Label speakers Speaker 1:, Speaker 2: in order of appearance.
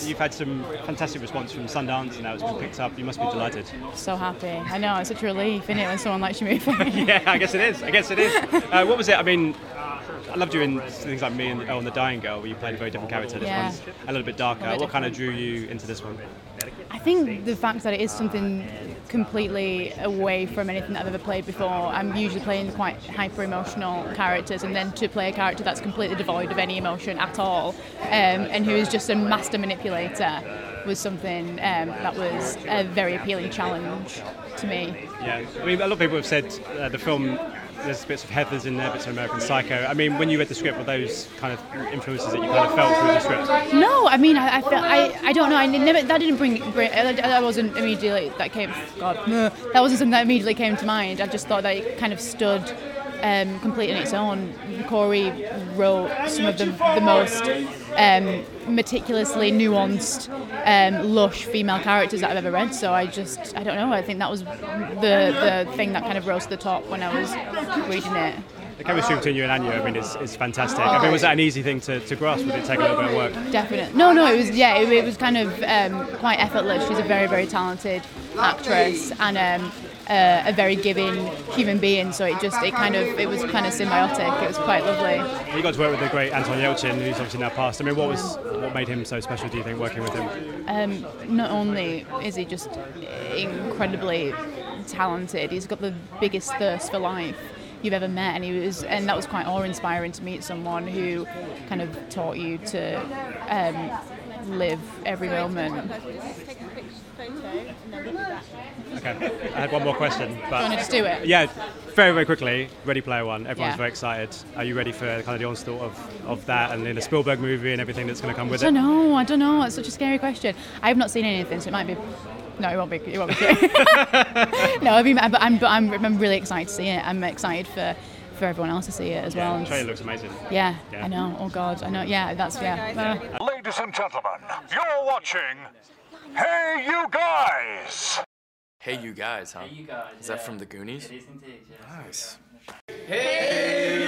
Speaker 1: You've had some fantastic response from Sundance and now it's been picked up. You must be delighted.
Speaker 2: So happy. I know, it's such a relief, isn't it, when someone likes your movie?
Speaker 1: yeah, I guess it is. I guess it is. Uh, what was it? I mean, I loved you in things like Me and oh, and the Dying Girl, where you played a very different character. This
Speaker 2: Yeah.
Speaker 1: one's a little bit darker.
Speaker 2: A bit
Speaker 1: what kind of drew you into this one?
Speaker 2: I think the fact that it is something completely away from anything that I've ever played before. I'm usually playing quite hyper emotional characters, and then to play a character that's completely devoid of any emotion at all, um, and who is just a master manipulator, was something um, that was a very appealing challenge to me.
Speaker 1: Yeah, I mean, a lot of people have said uh, the film. There's bits of Heathers in there, bits of American Psycho. I mean, when you read the script, were those kind of influences that you kind of felt through the script?
Speaker 2: No, I mean, I, I felt I, I don't know. I never that didn't bring, bring that that wasn't immediately that came. God, that wasn't something that immediately came to mind. I just thought that it kind of stood um, complete on its own. Cory wrote some of the, the most um, meticulously nuanced, um, lush female characters that I've ever read. So I just, I don't know. I think that was the the thing that kind of rose to the top when I was reading it.
Speaker 1: The chemistry between you and Anya, I mean, is, is fantastic. I mean, was that an easy thing to, to grasp? Would it take a little bit of work?
Speaker 2: Definitely. No, no, it was yeah, it, it was kind of um, quite effortless. She's a very, very talented actress and um, uh, a very giving human being. So it just it kind of it was kind of symbiotic. It was quite lovely.
Speaker 1: You got to work with the great Anton Yelchin, who's obviously now passed. I mean, what was what made him so special? Do you think working with him?
Speaker 2: Um, not only is he just incredibly talented, he's got the biggest thirst for life you've ever met, and he was, and that was quite awe-inspiring to meet someone who kind of taught you to um, live every moment.
Speaker 1: Okay, I had one more question. But
Speaker 2: Do you want to just do it?
Speaker 1: Yeah, very, very quickly. Ready Player One. Everyone's
Speaker 2: Yeah.
Speaker 1: very excited. Are you ready for kind of the onslaught of, of that and then the Spielberg movie and everything that's going to come with it?
Speaker 2: I
Speaker 1: it?
Speaker 2: don't know. I don't know. It's such a scary question. I have not seen anything, so it might be. No, it won't be. It won't be. No, I mean, but I'm, but I'm, I'm really excited to see it. I'm excited for, for everyone else to see it as well.
Speaker 1: Yeah,
Speaker 2: And
Speaker 1: the trailer looks amazing.
Speaker 2: yeah,
Speaker 1: Yeah.
Speaker 2: I know. Oh God, I know. Yeah, that's yeah. Uh,
Speaker 3: Ladies and gentlemen, you're watching HeyUGuys!
Speaker 4: Hey, you guys, huh?
Speaker 5: Hey, you guys.
Speaker 4: Is that from the Goonies?
Speaker 5: It is indeed, yeah.
Speaker 4: Nice.
Speaker 5: Hey,